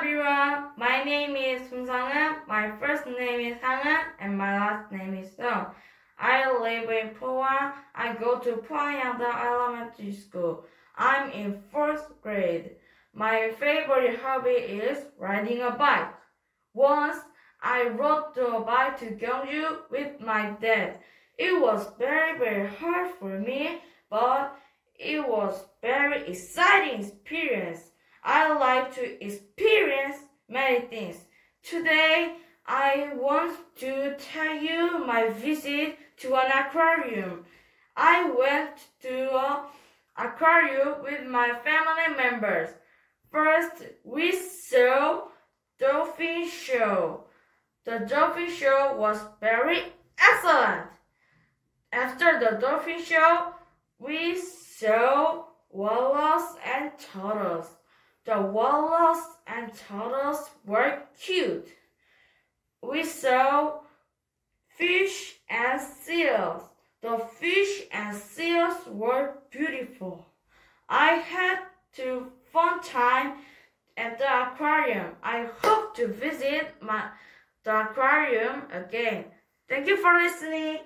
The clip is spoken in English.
everyone. My name is Son Sang-eun. My first name is Han and my last name is Sung. I live in Pohang. I go to Pohang Elementary School. I'm in fourth grade. My favorite hobby is riding a bike. Once I rode the bike to Gyeongju with my dad. It was very very hard for me, but it was very exciting experience. I like to experience many things. Today, I want to tell you my visit to an aquarium. I went to an aquarium with my family members. First, we saw dolphin show. The dolphin show was very excellent. After the dolphin show, we saw walrus and turtles. The walrus and turtles were cute. We saw fish and seals. The fish and seals were beautiful. I had a fun time at the aquarium. I hope to visit my the aquarium again. Thank you for listening.